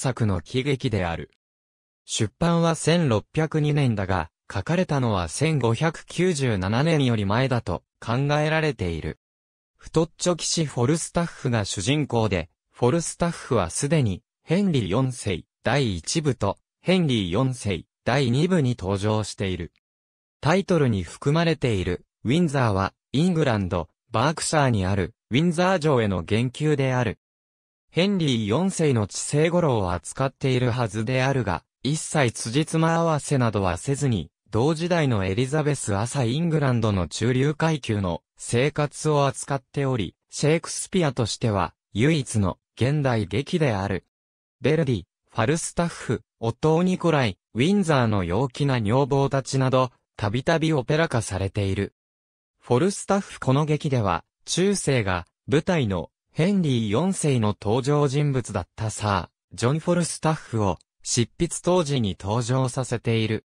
作の喜劇である。出版は1602年だが、書かれたのは1597年より前だと考えられている。太っちょ騎士フォルスタッフが主人公で、フォルスタッフはすでにヘンリー4世第1部とヘンリー4世第2部に登場している。タイトルに含まれているウィンザーはイングランド、バークシャーにあるウィンザー城への言及である。ヘンリー4世の治世の頃を扱っているはずであるが、一切辻褄合わせなどはせずに、同時代のエリザベス朝イングランドの中流階級の生活を扱っており、シェイクスピアとしては唯一の現代劇である。ベルディ、ファルスタッフ、オットー・ニコライ、ウィンザーの陽気な女房たちなど、たびたびオペラ化されている。フォルスタッフこの劇では、中世が舞台のヘンリー4世の登場人物だったさあ、ジョン・フォルスタッフを執筆当時に登場させている。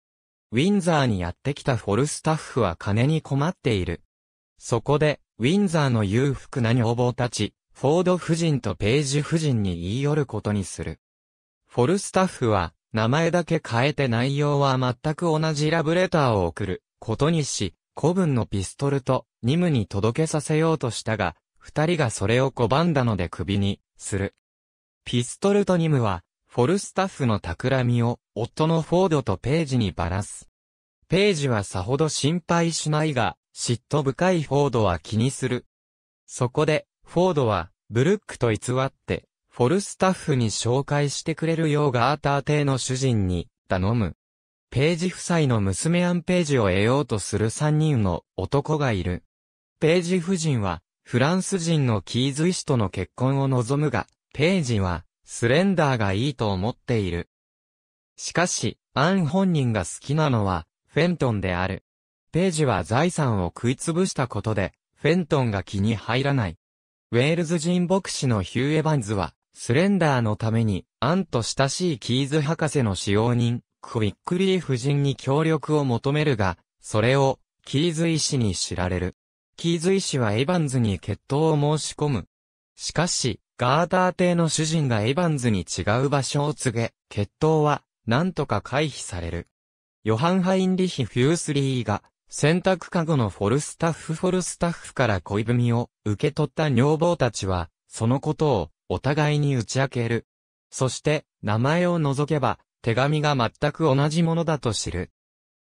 ウィンザーにやってきたフォルスタッフは金に困っている。そこで、ウィンザーの裕福な女房たち、フォード夫人とページ夫人に言い寄ることにする。フォルスタッフは、名前だけ変えて内容は全く同じラブレターを送ることにし、古文のピストルとニムに届けさせようとしたが、二人がそれを拒んだので首にする。ピストルとニムはフォルスタッフの企みを、夫のフォードとページにばらす。ページはさほど心配しないが、嫉妬深いフォードは気にする。そこで、フォードは、ブルックと偽って、フォルスタッフに紹介してくれるようガーター邸の主人に、頼む。ページ夫妻の娘アンページを得ようとする三人の男がいる。ページ夫人は、フランス人のキーズ医師との結婚を望むが、ページは、スレンダーがいいと思っている。しかし、アン本人が好きなのは、フェントンである。ページは財産を食いつぶしたことで、フェントンが気に入らない。ウェールズ人牧師のヒュー・エヴァンズは、スレンダーのために、アンと親しいキーズ博士の使用人、クイックリー夫人に協力を求めるが、それを、キーズ医師に知られる。キーズ医師はエヴァンズに決闘を申し込む。しかし、ガーター邸の主人がエヴァンズに違う場所を告げ、決闘は、なんとか回避される。ヨハン・ハインリヒ・フュースリー画、洗濯かごのフォルスタッフ・フォルスタッフから恋文を受け取った女房たちは、そのことをお互いに打ち明ける。そして、名前を除けば、手紙が全く同じものだと知る。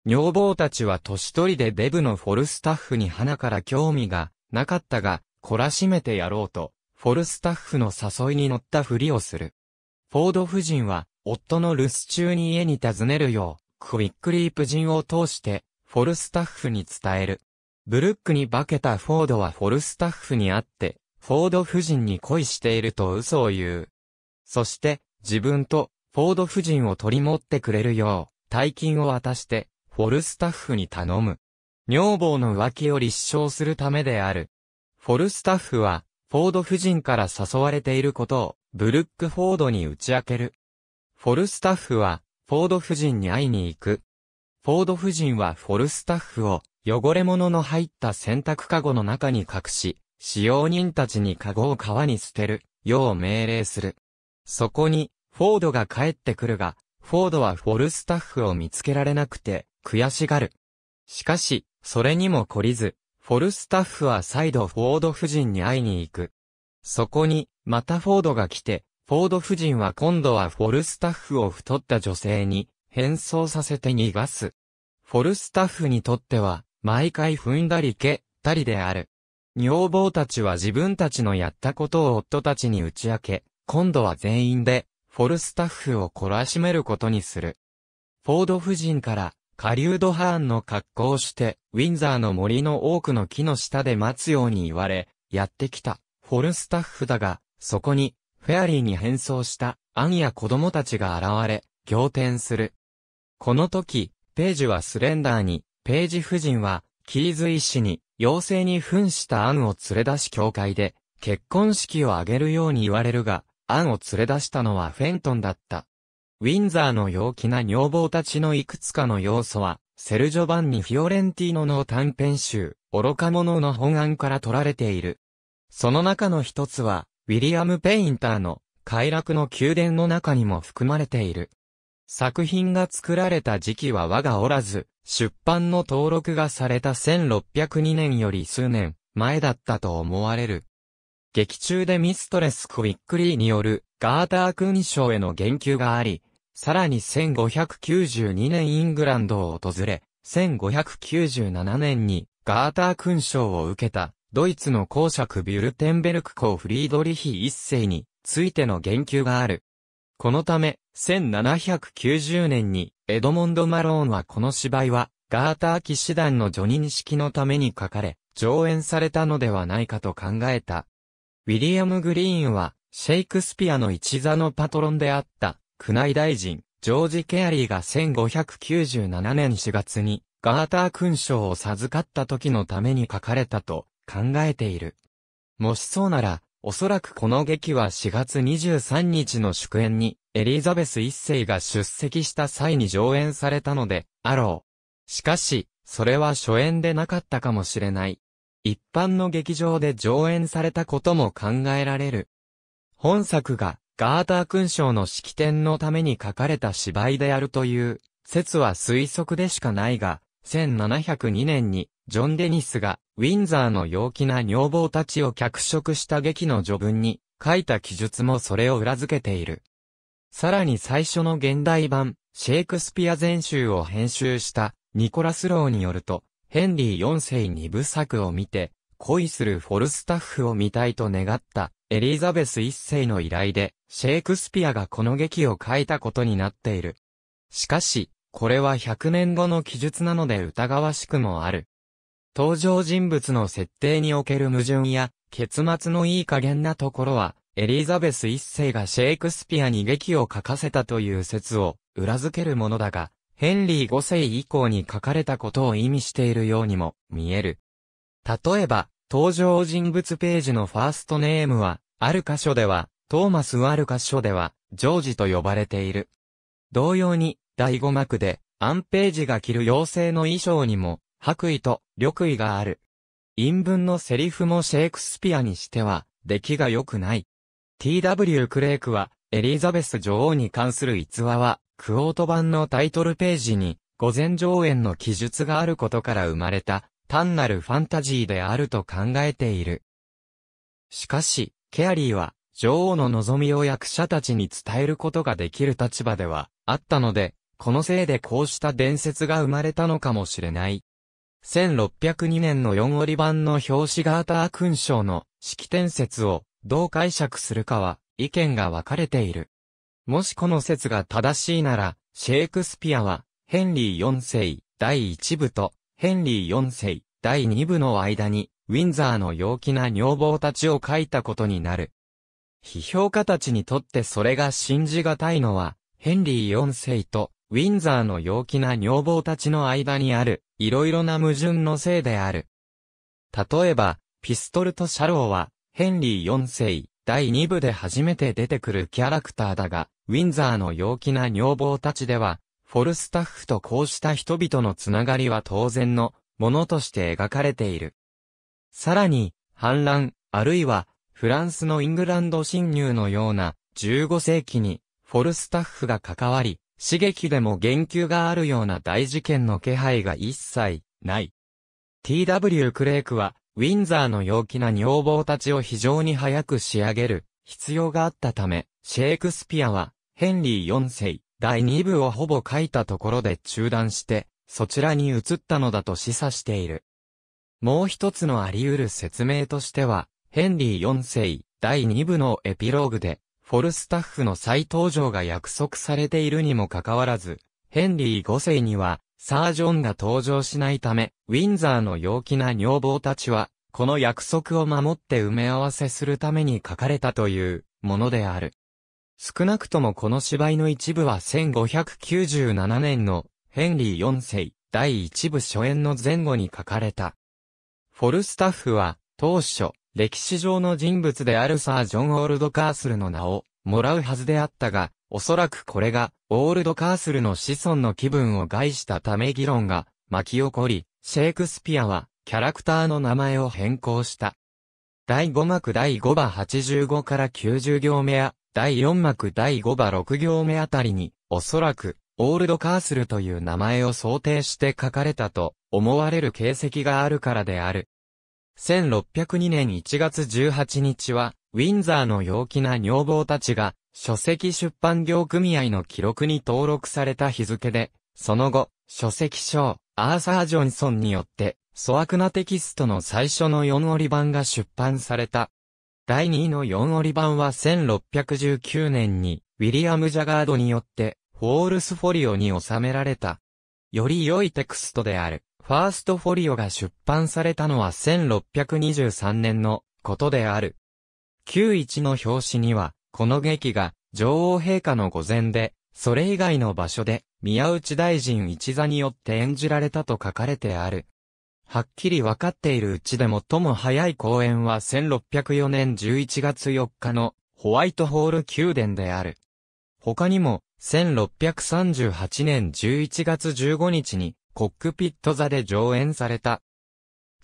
女房たちは年寄りでデブのフォルスタッフにはなから興味がなかったが、懲らしめてやろうと、フォルスタッフの誘いに乗ったふりをする。フォード夫人は、夫の留守中に家に訪ねるよう、クイックリー夫人を通して、フォルスタッフに伝える。ブルックに化けたフォードはフォルスタッフに会って、フォード夫人に恋していると嘘を言う。そして、自分と、フォード夫人を取り持ってくれるよう、大金を渡して、フォルスタッフに頼む。女房の浮気を立証するためである。フォルスタッフは、フォード夫人から誘われていることを、ブルックフォードに打ち明ける。フォルスタッフは、フォード夫人に会いに行く。フォード夫人はフォルスタッフを、汚れ物の入った洗濯かごの中に隠し、使用人たちにかごを川に捨てる、よう命令する。そこに、フォードが帰ってくるが、フォードはフォルスタッフを見つけられなくて、悔しがる。しかし、それにも懲りず、フォルスタッフは再度フォード夫人に会いに行く。そこに、またフォードが来て、フォード夫人は今度はフォルスタッフを太った女性に変装させて逃がす。フォルスタッフにとっては、毎回踏んだり蹴ったりである。女房たちは自分たちのやったことを夫たちに打ち明け、今度は全員で、フォルスタッフを懲らしめることにする。フォード夫人から、カリュードハーンの格好をして、ウィンザーの森の多くの木の下で待つように言われ、やってきた、フォルスタッフだが、そこに、フェアリーに変装した、アンや子供たちが現れ、仰天する。この時、ページはスレンダーに、ページ夫人は、キーズ医師に、妖精に扮したアンを連れ出し教会で、結婚式を挙げるように言われるが、アンを連れ出したのはフェントンだった。ウィンザーの陽気な女房たちのいくつかの要素は、セルジョバンニ・フィオレンティーノの短編集、愚か者の本案から取られている。その中の一つは、ウィリアム・ペインターの快楽の宮殿の中にも含まれている。作品が作られた時期は我がおらず、出版の登録がされた1602年より数年前だったと思われる。劇中でミストレス・クイックリーによるガーター勲章への言及があり、さらに1592年イングランドを訪れ、1597年にガーター勲章を受けたドイツの公爵ビュルテンベルク公フリードリヒ一世についての言及がある。このため、1790年にエドモンド・マローンはこの芝居はガーター騎士団のジョニニ式のために書かれ、上演されたのではないかと考えた。ウィリアム・グリーンは、シェイクスピアの一座のパトロンであった、宮内大臣、ジョージ・ケアリーが1597年4月に、ガーター勲章を授かった時のために書かれたと考えている。もしそうなら、おそらくこの劇は4月23日の祝宴に、エリザベス一世が出席した際に上演されたので、あろう。しかし、それは初演でなかったかもしれない。一般の劇場で上演されたことも考えられる。本作がガーター勲章の式典のために書かれた芝居であるという説は推測でしかないが、1702年にジョン・デニスがウィンザーの陽気な女房たちを脚色した劇の序文に書いた記述もそれを裏付けている。さらに最初の現代版、シェイクスピア全集を編集したニコラス・ローによると、ヘンリー4世2部作を見て、恋するフォルスタッフを見たいと願ったエリザベス1世の依頼で、シェイクスピアがこの劇を書いたことになっている。しかし、これは100年後の記述なので疑わしくもある。登場人物の設定における矛盾や、結末のいい加減なところは、エリザベス1世がシェイクスピアに劇を書かせたという説を裏付けるものだが、ヘンリー5世以降に書かれたことを意味しているようにも見える。例えば、登場人物ページのファーストネームは、ある箇所では、トーマスある箇所では、ジョージと呼ばれている。同様に、第5幕で、アンページが着る妖精の衣装にも、白衣と緑衣がある。陰文のセリフもシェイクスピアにしては、出来が良くない。T.W. クレークは、エリザベス女王に関する逸話は、クオート版のタイトルページに、午前上演の記述があることから生まれた、単なるファンタジーであると考えている。しかし、ケアリーは、女王の望みを役者たちに伝えることができる立場では、あったので、このせいでこうした伝説が生まれたのかもしれない。1602年の4折版の表紙ガーター勲章の式典説をどう解釈するかは意見が分かれている。もしこの説が正しいなら、シェイクスピアは、ヘンリー4世第1部と、ヘンリー4世第2部の間に、ウィンザーの陽気な女房たちを書いたことになる。批評家たちにとってそれが信じがたいのは、ヘンリー4世と、ウィンザーの陽気な女房たちの間にある、いろいろな矛盾のせいである。例えば、ピストルとシャローは、ヘンリー4世第2部で初めて出てくるキャラクターだが、ウィンザーの陽気な女房たちでは、フォルスタッフとこうした人々のつながりは当然のものとして描かれている。さらに、反乱、あるいは、フランスのイングランド侵入のような15世紀に、フォルスタッフが関わり、刺激でも言及があるような大事件の気配が一切ない。T.W. クレークは、ウィンザーの陽気な女房たちを非常に早く仕上げる必要があったため、シェイクスピアは、ヘンリー4世、第2部をほぼ書いたところで中断して、そちらに移ったのだと示唆している。もう一つのあり得る説明としては、ヘンリー4世、第2部のエピローグで、フォルスタッフの再登場が約束されているにもかかわらず、ヘンリー5世には、サージョンが登場しないため、ウィンザーの陽気な女房たちは、この約束を守って埋め合わせするために書かれたというものである。少なくともこの芝居の一部は1597年のヘンリー4世第一部初演の前後に書かれた。フォルスタッフは当初歴史上の人物であるサージョン・オールドカースルの名をもらうはずであったが、おそらくこれが、オールドカースルの子孫の気分を害したため議論が巻き起こり、シェイクスピアは、キャラクターの名前を変更した。第5幕第5話85から90行目や、第4幕第5話6行目あたりに、おそらく、オールドカースルという名前を想定して書かれたと思われる形跡があるからである。1602年1月18日は、ウィンザーの陽気な女房たちが、書籍出版業組合の記録に登録された日付で、その後、書籍商、アーサー・ジョンソンによって、粗悪なテキストの最初の4折版が出版された。第2の4折版は1619年に、ウィリアム・ジャガードによって、フォールスフォリオに収められた。より良いテクストである、ファーストフォリオが出版されたのは1623年のことである。91の表紙には、この劇が、女王陛下の御前で、それ以外の場所で、宮内大臣一座によって演じられたと書かれてある。はっきりわかっているうちで最も早い公演は1604年11月4日のホワイトホール宮殿である。他にも、1638年11月15日にコックピット座で上演された。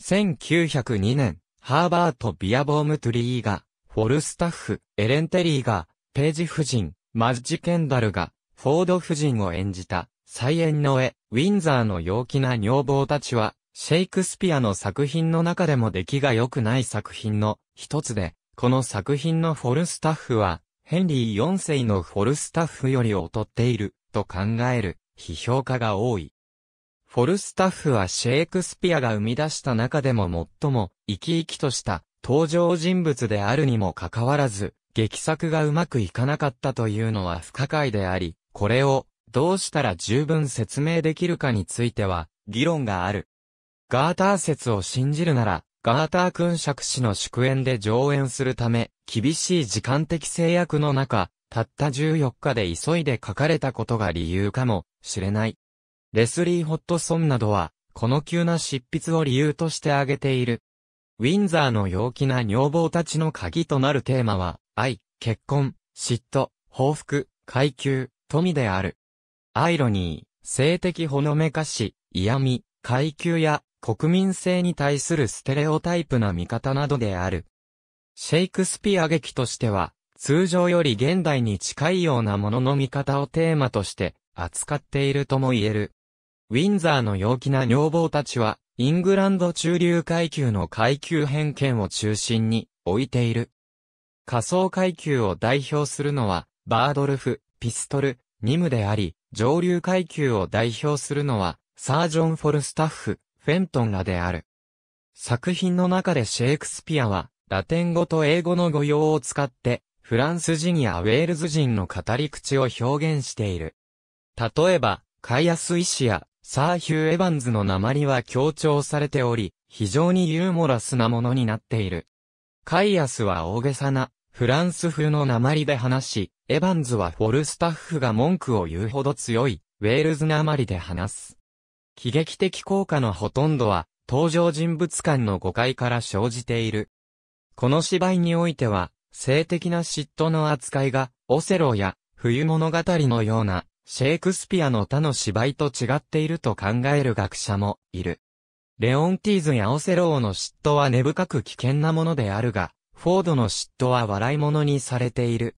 1902年、ハーバート・ビアボーム・トゥリーが、フォルスタッフ、エレン・テリーが、ページ夫人、マッジ・ケンダルが、フォード夫人を演じた、菜園の絵、ウィンザーの陽気な女房たちは、シェイクスピアの作品の中でも出来が良くない作品の一つで、この作品のフォルスタッフは、ヘンリー4世のフォルスタッフより劣っている、と考える、批評家が多い。フォルスタッフはシェイクスピアが生み出した中でも最も生き生きとした登場人物であるにもかかわらず、劇作がうまくいかなかったというのは不可解であり、これをどうしたら十分説明できるかについては議論がある。ガーター説を信じるなら、ガーター君爵士の祝宴で上演するため、厳しい時間的制約の中、たった14日で急いで書かれたことが理由かもしれない。レスリー・ホットソンなどは、この急な執筆を理由として挙げている。ウィンザーの陽気な女房たちの鍵となるテーマは、愛、結婚、嫉妬、報復、階級、富である。アイロニー、性的ほのめかし、嫌味、階級や国民性に対するステレオタイプな見方などである。シェイクスピア劇としては、通常より現代に近いようなものの見方をテーマとして扱っているとも言える。ウィンザーの陽気な女房たちは、イングランド中流階級の階級偏見を中心に置いている。仮想階級を代表するのは、バードルフ、ピストル、ニムであり、上流階級を代表するのは、サージョン・フォルスタッフ、フェントンらである。作品の中でシェイクスピアは、ラテン語と英語の語用を使って、フランス人やウェールズ人の語り口を表現している。例えば、カイアス・イシや、サーヒュー・エヴァンズの鉛は強調されており、非常にユーモラスなものになっている。カイアスは大げさな、フランス風の鉛で話し、エヴァンズはフォルスタッフが文句を言うほど強い、ウェールズ鉛で話す。喜劇的効果のほとんどは、登場人物間の誤解から生じている。この芝居においては、性的な嫉妬の扱いが、オセロや、冬物語のような、シェイクスピアの他の芝居と違っていると考える学者もいる。レオンティーズやオセローの嫉妬は根深く危険なものであるが、フォードの嫉妬は笑い物にされている。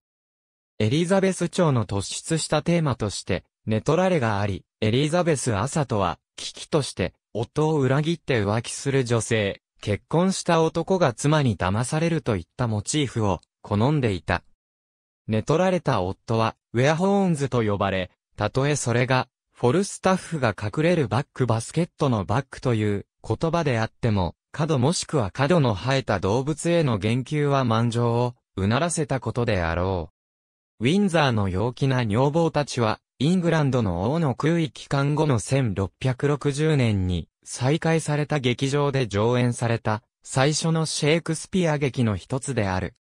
エリザベス朝の突出したテーマとして、ネトラレがあり、エリザベス・アサトは、危機として、夫を裏切って浮気する女性、結婚した男が妻に騙されるといったモチーフを好んでいた。寝取られた夫は、ウェアホーンズと呼ばれ、たとえそれが、フォルスタッフが隠れるバックバスケットのバックという言葉であっても、角もしくは角の生えた動物への言及は満場をうならせたことであろう。ウィンザーの陽気な女房たちは、イングランドの王の空位期間後の1660年に再開された劇場で上演された最初のシェイクスピア劇の一つである。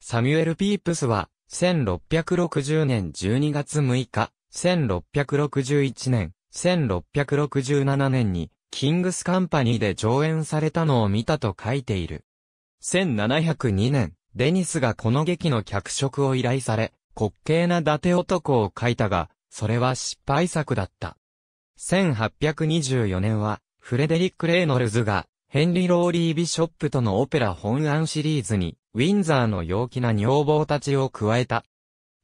サミュエル・ピープスは1660年12月6日、1661年、1667年にキングスカンパニーで上演されたのを見たと書いている。1702年、デニスがこの劇の脚色を依頼され、滑稽な伊達男を書いたが、それは失敗作だった。1824年は、フレデリック・レイノルズが、ヘンリー・ローリー・ビショップとのオペラ翻案シリーズに、ウィンザーの陽気な女房たちを加えた。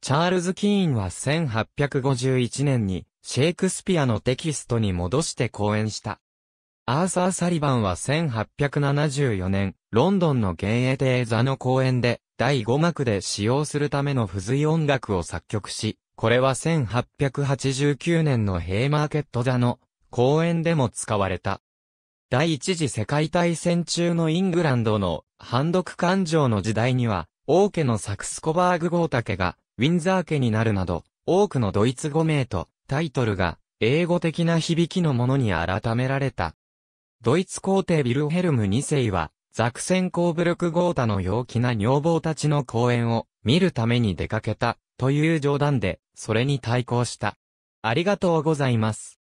チャールズ・キーンは1851年にシェイクスピアのテキストに戻して公演した。アーサー・サリバンは1874年、ロンドンの幻影亭座の公演で、第5幕で使用するための付随音楽を作曲し、これは1889年のヘイマーケット座の公演でも使われた。第一次世界大戦中のイングランドの反独感情の時代には、王家のサクスコバーグ豪竹がウィンザー家になるなど、多くのドイツ語名とタイトルが英語的な響きのものに改められた。ドイツ皇帝ビルヘルム2世は、ザクセンコーブルクゴータの陽気な女房たちの公演を見るために出かけたという冗談で、それに対抗した。ありがとうございます。